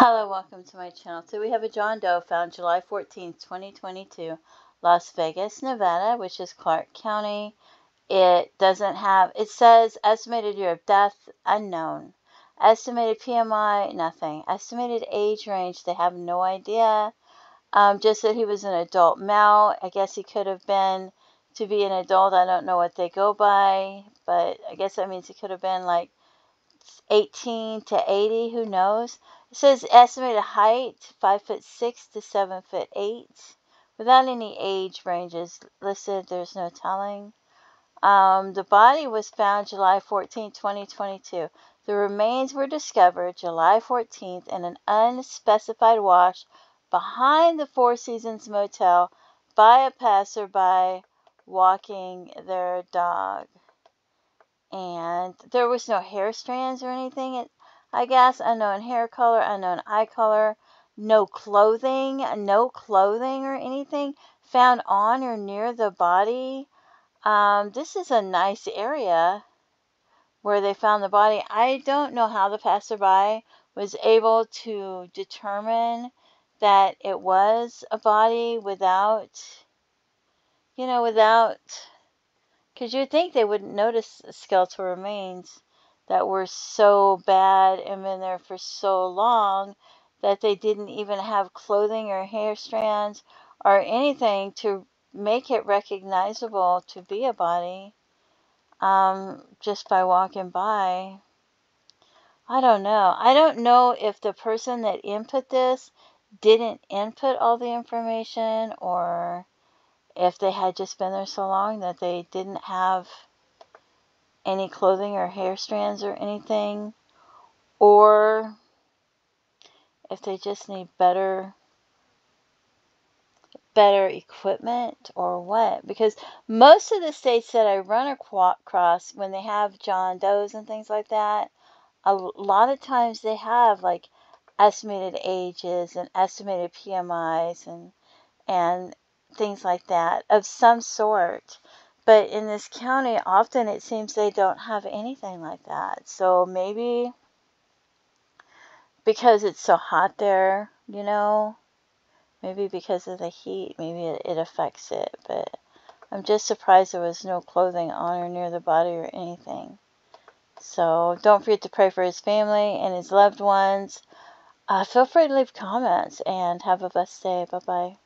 Hello, welcome to my channel. So we have a John Doe found July 14, 2022, Las Vegas, Nevada, which is Clark County. It doesn't have, it says estimated year of death, unknown. Estimated PMI, nothing. Estimated age range, they have no idea. Um, just that he was an adult male. I guess he could have been, to be an adult, I don't know what they go by, but I guess that means he could have been like 18 to 80, who knows? It says estimated height, 5 foot 6 to 7 foot 8. Without any age ranges listed, there's no telling. Um, the body was found July 14, 2022. The remains were discovered July 14th in an unspecified wash behind the Four Seasons Motel by a passerby walking their dog and there was no hair strands or anything. I guess unknown hair color, unknown eye color, no clothing, no clothing or anything found on or near the body. Um, this is a nice area where they found the body. I don't know how the passerby was able to determine that it was a body without, you know, without because you'd think they wouldn't notice skeletal remains that were so bad and been there for so long that they didn't even have clothing or hair strands or anything to make it recognizable to be a body um, just by walking by. I don't know. I don't know if the person that input this didn't input all the information or if they had just been there so long that they didn't have any clothing or hair strands or anything, or if they just need better better equipment or what because most of the states that I run across when they have John Does and things like that a lot of times they have like estimated ages and estimated PMIs and and things like that of some sort. But in this county, often it seems they don't have anything like that. So maybe because it's so hot there, you know, maybe because of the heat, maybe it, it affects it. But I'm just surprised there was no clothing on or near the body or anything. So don't forget to pray for his family and his loved ones. Uh, feel free to leave comments and have a blessed day. Bye bye.